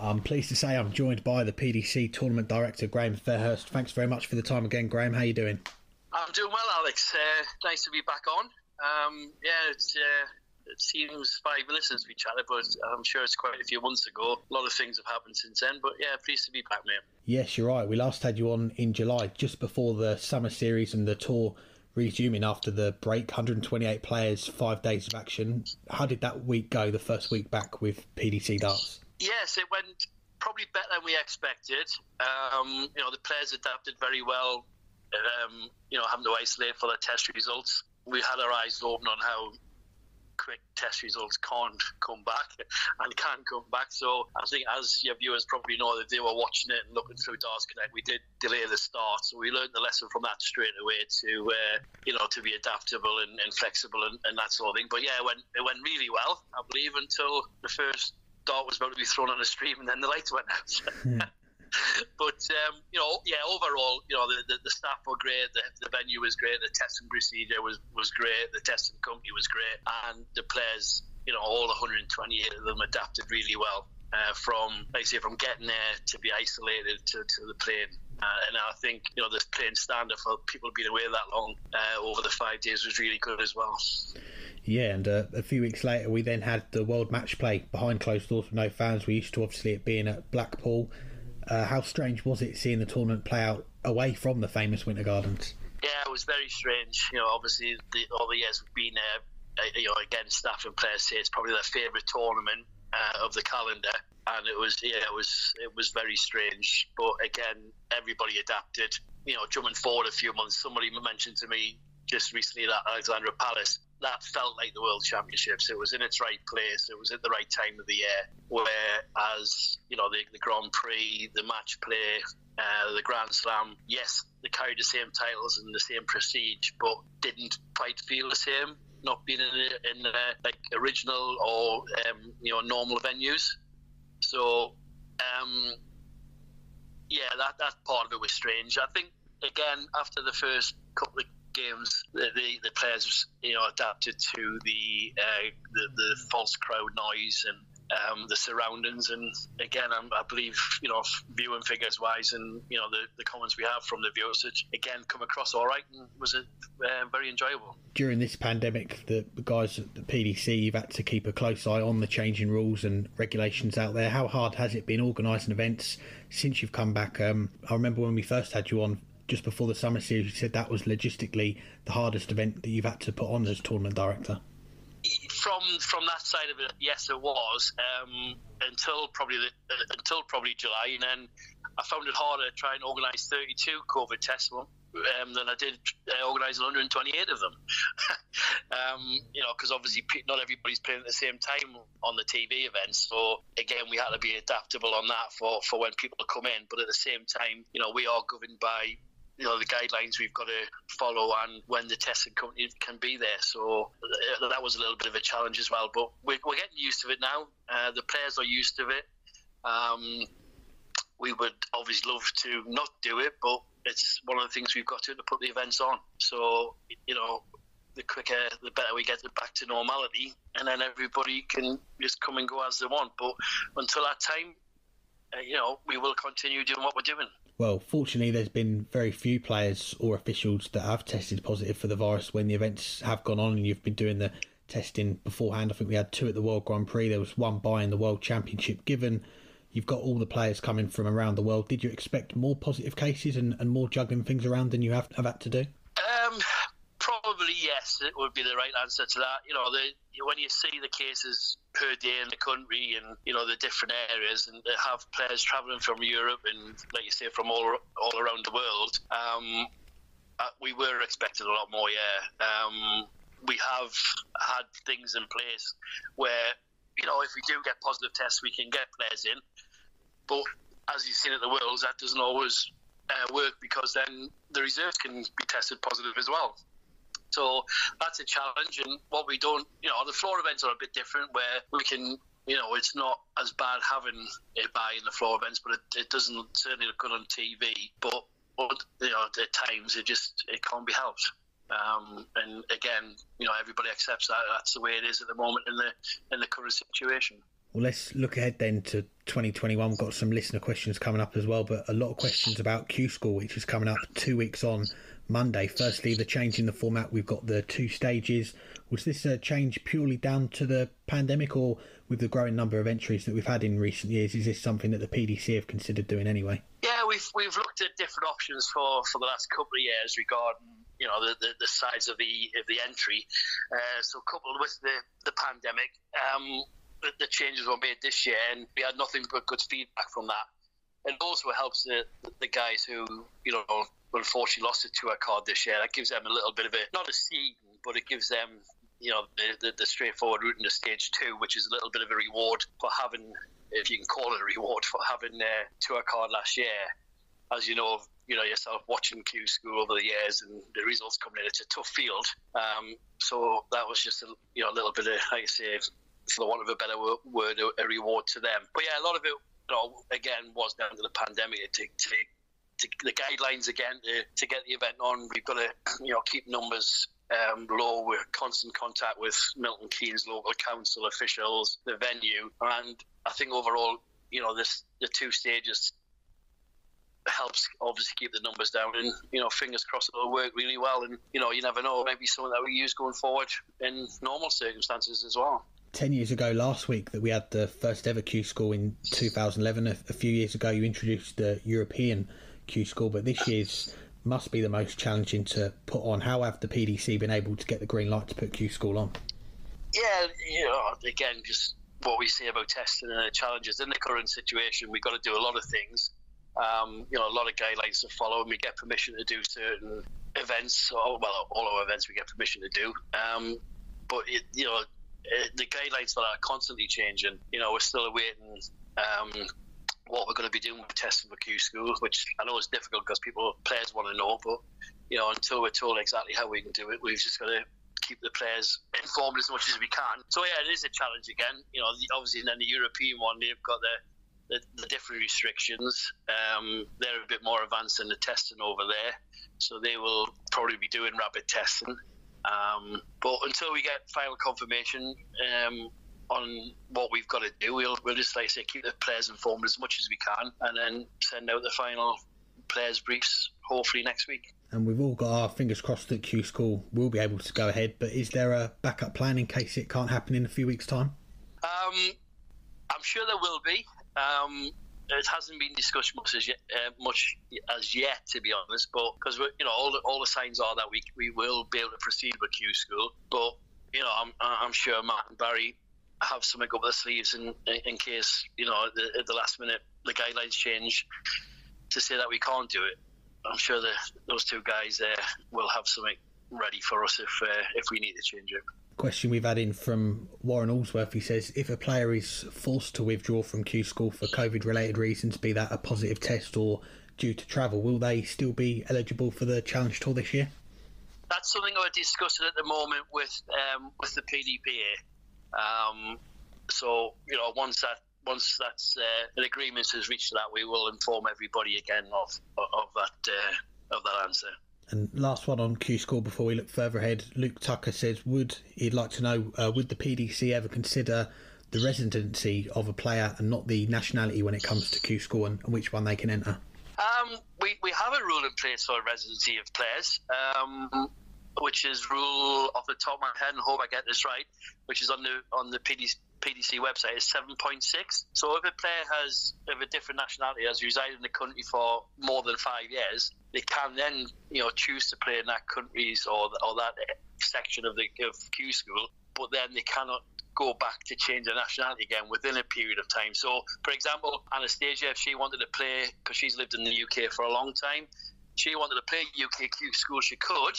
I'm pleased to say I'm joined by the PDC Tournament Director, Graham Fairhurst. Thanks very much for the time again, Graham. How are you doing? I'm doing well, Alex. Uh, nice to be back on. Um, yeah, it's, uh, it seems five minutes since we chatted, but I'm sure it's quite a few months ago. A lot of things have happened since then, but yeah, pleased to be back, mate. Yes, you're right. We last had you on in July, just before the summer series and the tour resuming after the break. 128 players, five days of action. How did that week go? The first week back with PDC darts. Yes, it went probably better than we expected. Um, you know, the players adapted very well. Um, you know, having to isolate for the test results. We had our eyes open on how quick test results can't come back and can't come back. So I think, as your viewers probably know, that they were watching it and looking through Darts Connect, we did delay the start, so we learned the lesson from that straight away to uh, you know to be adaptable and, and flexible and, and, that sort of thing. But yeah, it went it went really well, I believe, until the first dart was about to be thrown on the stream and then the lights went out. but um, you know, yeah, overall, you know, the, the, the staff were great, the, the, venue was great, the testing procedure was was great, the testing company was great, and the players, you know, all 128 of them adapted really well. Uh, from, like I say, from getting there to be isolated to, to the plane. Uh, and I think you know the plane standard for people being away that long uh, over the five days was really good as well. Yeah, and uh, a few weeks later, we then had the World Match Play behind closed doors with no fans. We used to obviously it being at Blackpool. Uh, how strange was it seeing the tournament play out away from the famous Winter Gardens? Yeah, it was very strange. You know, obviously the, all the years we've been there, uh, you know, again, staff and players say it's probably their favourite tournament uh, of the calendar, and it was yeah, it was it was very strange. But again, everybody adapted. You know, jumping forward a few months, somebody mentioned to me just recently that Alexandra Palace that felt like the World Championships. It was in its right place. It was at the right time of the year. Whereas, you know, the, the Grand Prix, the match play, uh, the Grand Slam, yes, they carried the same titles and the same prestige, but didn't quite feel the same. Not being in, in like original or um, you know normal venues. So, um, yeah, that that part of it was strange. I think again after the first couple of games, the, the, the players you know adapted to the, uh, the the false crowd noise and um, the surroundings. And again, I'm, i believe you know viewing figures wise, and you know the, the comments we have from the viewers, again come across all right and was uh, very enjoyable. During this pandemic, the, the guys at the PDC, you've had to keep a close eye on the changing rules and regulations out there. How hard has it been organising events since you've come back? Um, I remember when we first had you on just before the summer series, you said that was logistically the hardest event that you've had to put on as tournament director. From from that side of it, yes, it was um, until probably the, uh, until probably July, and then I found it harder to try and organise 32 COVID tests um, than I did uh, organising 128 of them. um, you know, because obviously not everybody's playing at the same time on the TV events. So again, we had to be adaptable on that for, for when people come in. But at the same time, you know, we are governed by you know the guidelines we've got to follow and when the testing company can be there. So uh, that was a little bit of a challenge as well. But we're, we're getting used to it now. Uh, the players are used to it. Um, we would obviously love to not do it, but it's one of the things we've got to to put the events on. So you know. The quicker, the better we get it back to normality, and then everybody can just come and go as they want. But until that time, uh, you know, we will continue doing what we're doing well, fortunately, there's been very few players or officials that have tested positive for the virus when the events have gone on and you've been doing the testing beforehand. I think we had two at the World Grand Prix. There was one by in the World Championship. Given you've got all the players coming from around the world, did you expect more positive cases and, and more juggling things around than you have, have had to do? Um, probably yes. It would be the right answer to that. You know, the, when you see the cases per day in the country and you know the different areas and they have players travelling from Europe and like you say from all all around the world um, uh, we were expecting a lot more yeah um, we have had things in place where you know if we do get positive tests we can get players in but as you've seen at the Worlds that doesn't always uh, work because then the reserves can be tested positive as well so that's a challenge. And what we don't, you know, the floor events are a bit different where we can you know, it's not as bad having a buy in the floor events, but it, it doesn't certainly look good on TV. But, but you know, at times it just it can't be helped. Um, and again, you know, everybody accepts that. That's the way it is at the moment in the in the current situation. Well, let's look ahead then to 2021. We've got some listener questions coming up as well, but a lot of questions about Q School, which is coming up two weeks on Monday. Firstly, the change in the format. We've got the two stages. Was this a change purely down to the pandemic, or with the growing number of entries that we've had in recent years, is this something that the PDC have considered doing anyway? Yeah, we've we've looked at different options for, for the last couple of years regarding you know the, the, the size of the of the entry. Uh, so coupled with the the pandemic, um, the, the, changes were made this year, and we had nothing but good feedback from that. It also helps the the guys who you know unfortunately lost a tour card this year. That gives them a little bit of a not a seed, but it gives them you know the, the, the straightforward route into stage two, which is a little bit of a reward for having, if you can call it a reward, for having a tour card last year. As you know, you know yourself watching Q School over the years and the results coming in. It's a tough field, um, so that was just a you know a little bit of like I say, for the want of a better word, a, reward to them. But yeah, a lot of it, you know, again was down to the pandemic to, to to the guidelines again to, to get the event on. We've got to you know keep numbers um, low. We're constant contact with Milton Keynes local council officials, the venue, and I think overall, you know, this the two stages helps obviously keep the numbers down and you know fingers crossed it'll work really well and you know you never know maybe something that we use going forward in normal circumstances as well 10 years ago last week that we had the first ever q school in 2011 a, a few years ago you introduced the european q school but this year's must be the most challenging to put on. How have the PDC been able to get the green light to put Q School on? Yeah, you know, again, just what we say about testing and the challenges in the current situation, we've got to do a lot of things. Um, you know, a lot of guidelines to follow, and we get permission to do certain events. Or, well, all our events we get permission to do. Um, but it, you know, it, the guidelines that are constantly changing. You know, we're still awaiting um, what we're going to be doing with testing for Q School, which I know is difficult because people, players want to know, but you know, until we're told exactly how we can do it, we've just got to keep the players informed as much as we can. So yeah, it is a challenge again. You know, obviously, then the European one, they've got the the, the different restrictions. Um, they're a bit more advanced in the testing over there, so they will probably be doing rapid testing. Um, but until we get final confirmation, um, on what we've got to do. We'll, we'll just, like I say, keep the players informed as much as we can and then send out the final players' briefs hopefully next week. And we've all got our fingers crossed that Q School will be able to go ahead, but is there a backup plan in case it can't happen in a few weeks' time? Um, I'm sure there will be. Um, it hasn't been discussed much as yet, uh, much as yet, to be honest. But because you know, all the, all the signs are that we we will be able to proceed with Q School. But you know, I'm I'm sure Matt and Barry have something up their sleeves in in case you know at the, at the last minute the guidelines change to say that we can't do it. I'm sure that those two guys there will have something ready for us if uh, if we need to change it. Question we've had in from Warren Allsworth. He says, if a player is forced to withdraw from Q School for COVID related reasons, be that a positive test or due to travel, will they still be eligible for the Challenge Tour this year? That's something we're discussing at the moment with um, with the PDPA. Um, so you know, once that once that's uh, an agreement is reached that, we will inform everybody again of of that uh, of that answer. And last one on Q School before we look further ahead. Luke Tucker says, would he'd like to know uh, would the PDC ever consider the residency of a player and not the nationality when it comes to Q School and, and which one they can enter? Um, we, we have a rule in place for residency of players. Um, which is rule off the top of my head, and hope I get this right, which is on the on the PDC, PDC website is 7.6. So if a player has of a different nationality has resided in the country for more than five years, they can then you know choose to play in that country's or or that section of the of Q school, but then they cannot go back to change their nationality again within a period of time. So, for example, Anastasia, if she wanted to play because she's lived in the UK for a long time, she wanted to play UK Q school, she could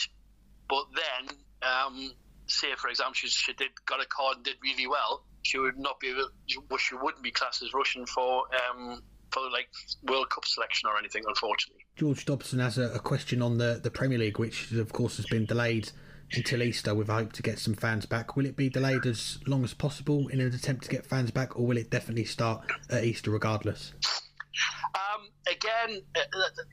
but then, um, say for example, she, she did got a card and did really well, she would not be well, she wouldn't be classed as Russian for um, for like World Cup selection or anything, unfortunately. George Dobson has a, a, question on the, the Premier League, which of course has been delayed until Easter with hope to get some fans back. Will it be delayed as long as possible in an attempt to get fans back, or will it definitely start at Easter regardless? Um, again, uh,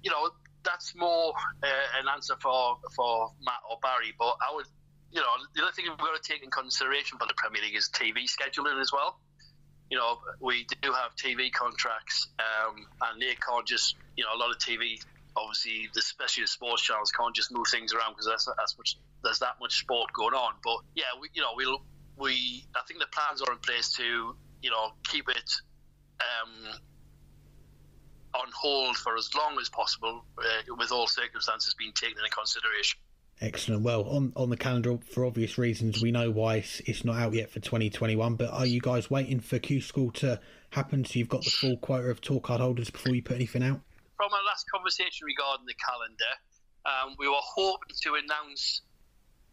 you know, that's more uh, an answer for for Matt or Barry. But I would, you know, the other thing we've got to take in consideration for the Premier League is TV scheduling as well. you know, we do have TV contracts, um, and they can't just, you know, a lot of TV, obviously, especially the sports channels, can't just move things around because that's, that's much, there's that much sport going on. But yeah, we, you know, we'll, we, I think the plans are in place to, you know, keep it um, on hold for as long as possible, uh, with all circumstances being taken into consideration. Excellent. Well, on on the calendar, for obvious reasons, we know why it's, it's not out yet for 2021. But are you guys waiting for Q School to happen so you've got the full quota of tour card holders before you put anything out? From our last conversation regarding the calendar, um, we were hoping to announce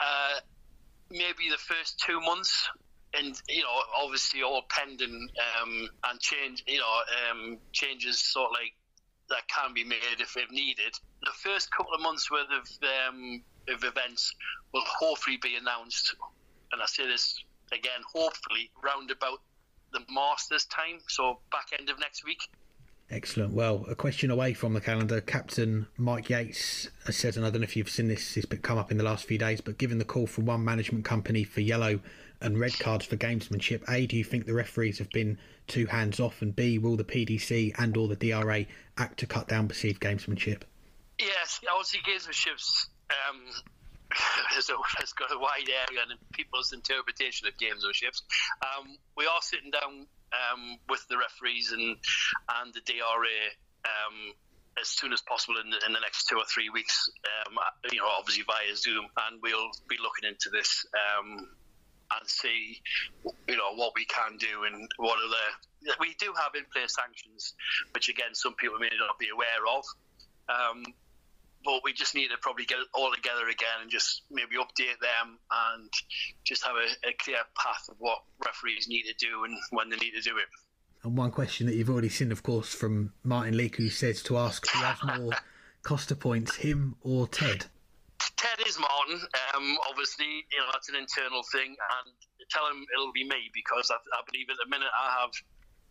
uh, maybe the first two months, and you know, obviously all pending um, and change, you know, um, changes sort of like that can be made if, if needed. The first couple of months worth of um, of events will hopefully be announced, and I say this again, hopefully round about the Masters time, so back end of next week. Excellent. Well, a question away from the calendar. Captain Mike Yates said, and I don't know if you've seen this, it's come up in the last few days, but given the call from one management company for yellow and red cards for gamesmanship, A, do you think the referees have been too hands off? And B, will the PDC and or the DRA act to cut down perceived gamesmanship? Yes, obviously gamesmanship's um, has, has got a wide area and people's interpretation of gamesmanship. Um, we are sitting down um, with the referees and and the DRA um, as soon as possible in the, in the next two or three weeks. Um, you know, obviously via Zoom, and we'll be looking into this um, and see, you know, what we can do and what are the. We do have in place sanctions, which again some people may not be aware of. Um, but we just need to probably get it all together again and just maybe update them and just have a, a clear path of what referees need to do and when they need to do it. And one question that you've already seen, of course, from Martin Leake, who says to ask who has more Costa points, him or Ted? Ted is Martin. Um, obviously, you know that's an internal thing, and tell him it'll be me because I, I believe at the minute I have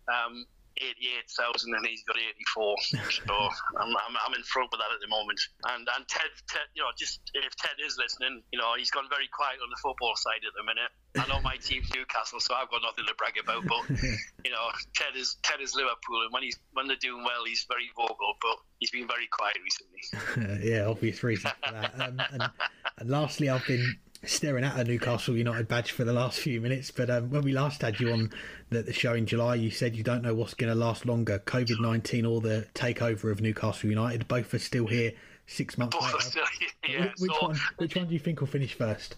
um, 88,000 and he's got 84. so I'm, I'm, I'm, in front with that at the moment. And and Ted, Ted, you know, just if Ted is listening, you know, he's gone very quiet on the football side at the minute. I know my team's Newcastle, so I've got nothing to brag about. But you know, Ted is Ted is Liverpool, and when he's when they're doing well, he's very vocal. But he's been very quiet recently. yeah, obvious reason for that. Um, and, and lastly, I've been staring at a Newcastle United badge for the last few minutes. But um, when we last had you on the, the, show in July, you said you don't know what's going to last longer COVID 19 or the takeover of Newcastle United. Both are still here six months Both later. Still, yeah, which, so, one, which one do you think will finish first?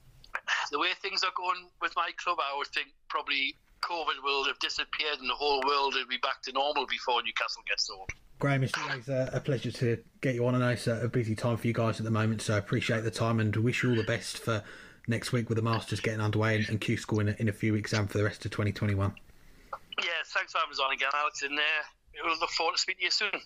The way things are going with my club, I would think probably COVID will have disappeared and the whole world will be back to normal before Newcastle gets sold. Graham, it's always a, a, pleasure to get you on. I know it's a busy time for you guys at the moment, so I appreciate the time and wish you all the best for next week with the Masters getting underway and, and Q School in a, in a few weeks and for the rest of 2021. Yeah, thanks for having us on again, Alex, and uh, we'll look forward to speaking to you soon.